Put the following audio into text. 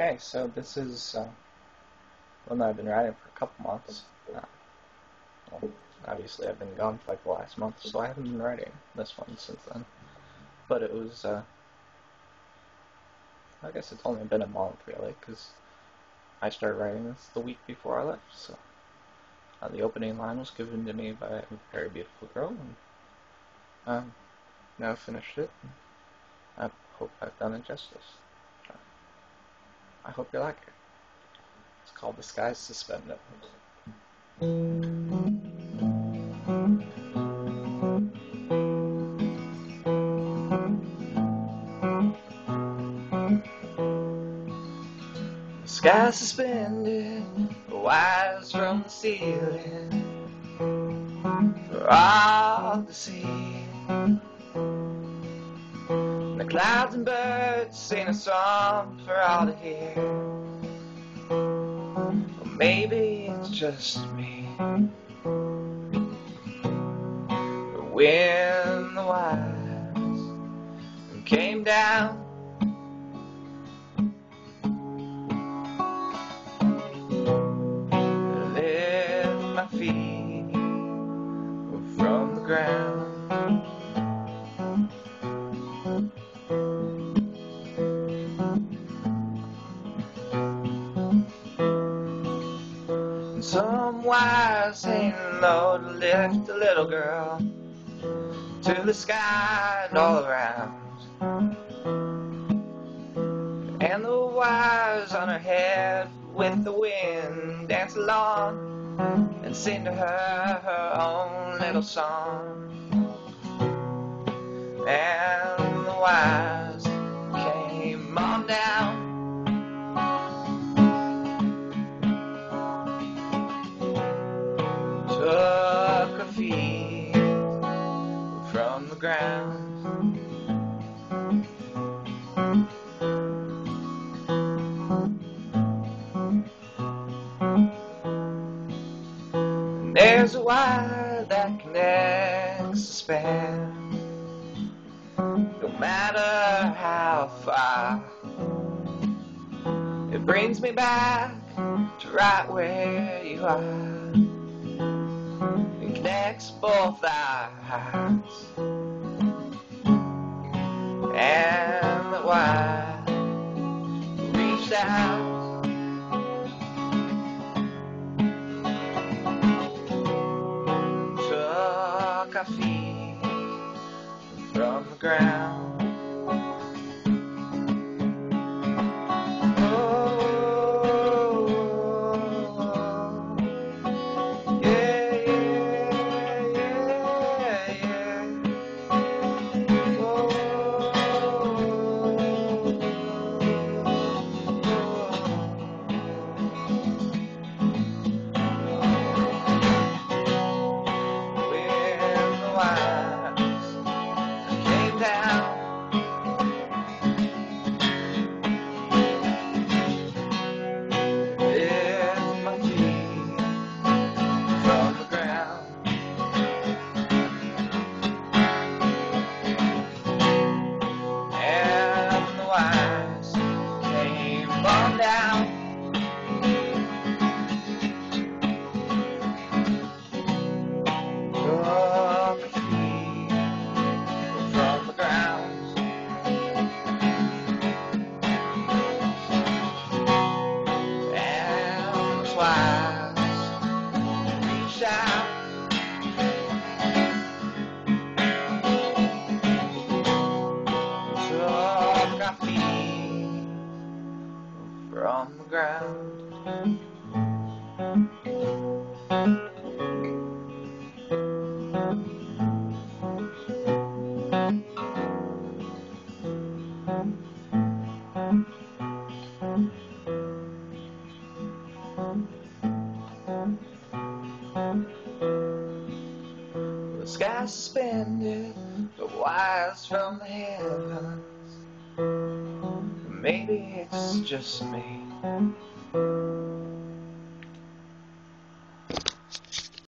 Okay, so this is uh, one that I've been writing for a couple months. Uh, well, obviously, I've been gone for like the last month, so I haven't been writing this one since then. But it was, uh, I guess it's only been a month really, because I started writing this the week before I left. So uh, the opening line was given to me by a very beautiful girl, and um, now I've finished it. I hope I've done it justice. I hope you like it. It's called The Sky's Suspended. The sky suspended, wires from the ceiling for all to see. Clouds and birds sing a song for all to hear. Maybe it's just me. But when the wires came down, lift my feet some hanging low to lift a little girl to the sky and all around. And the wires on her head with the wind dance along and sing to her her own little song. And the wires feet from the ground. And there's a wire that connects the span. No matter how far, it brings me back to right where you are connects both hearts. And the wire reached out. Took our feet from the ground. From the ground. The sky suspended, the wires from the heavens. Maybe it's just me.